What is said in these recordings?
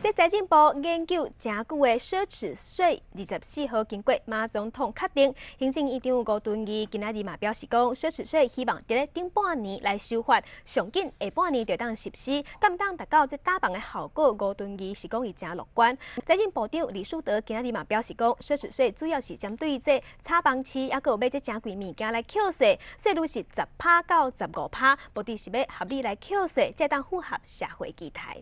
在财政部研究真久的奢侈税，二十四号经过马总统确定，行政院长吴敦义今仔日嘛表示讲，奢侈税希望在咧顶半年来修法，上紧下半年就当实施，敢当达到这打棒的效果。吴敦义是讲伊真乐观。财政部长李树德今仔日嘛表示讲，奢侈税主要是针对这炒房市，也有买这正贵物件来扣税，税率是十趴到十五趴，目的是要合理来扣税，才当符合社会期待。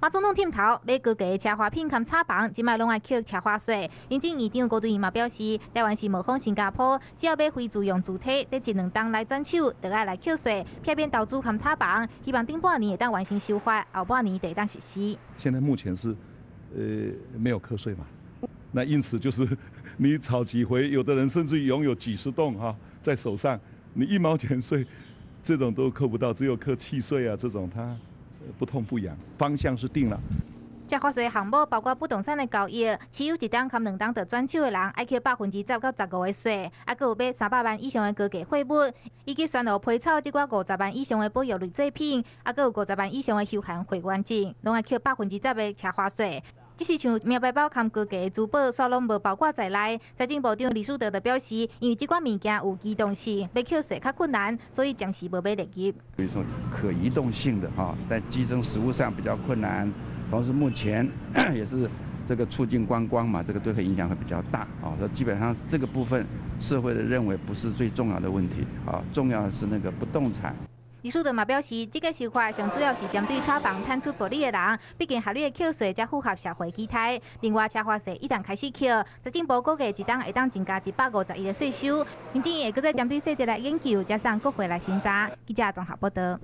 马总统点头，买高价车花品、含炒房，即卖拢爱扣车花税。行政院长郭敦义嘛表示，台湾是模仿新加坡，只要买非自用主体，得一两档来转手，就爱来扣税，撇边投资含炒房。希望顶半年会当完成修法，后半年得当实施。现在目前是，呃，没有课税嘛？那因此就是你炒几回，有的人甚至拥有几十栋哈在手上，你一毛钱税，这种都扣不到，只有扣契税啊这种他。不痛不痒，方向是定了。加花税项目包括不动产的交易，持有一档、含两档的转手的人，要扣百分之十到十五的税。啊，佮有买三百万以上的高价货物，以及选购配草即款五十万以上的保育类制品，啊，佮有五十万以上的休闲会员证，拢要扣百分之十的车花税。只是像名牌包、含高价的珠宝，所拢无包括在内。财政部长李树德就表示，因为这款物件有机动性，要扣税较困难，所以暂时无买入。比如说可移动性的哈，在集中实物上比较困难。同时目前 也是这个促进观光嘛，这个对它影响会比较大啊。那基本上这个部分，社会的认为不是最重要的问题啊，重要的是那个不动产。李树德嘛表示，这个修法上主要是针对炒房贪出暴利的人，毕竟合理的扣税才符合社会期待。另外，车花税一旦开始扣，财政部估计一档会当增加一百五十亿的税收。行政也会搁再针对细节来研究，加上国会来审查。记者综合报道。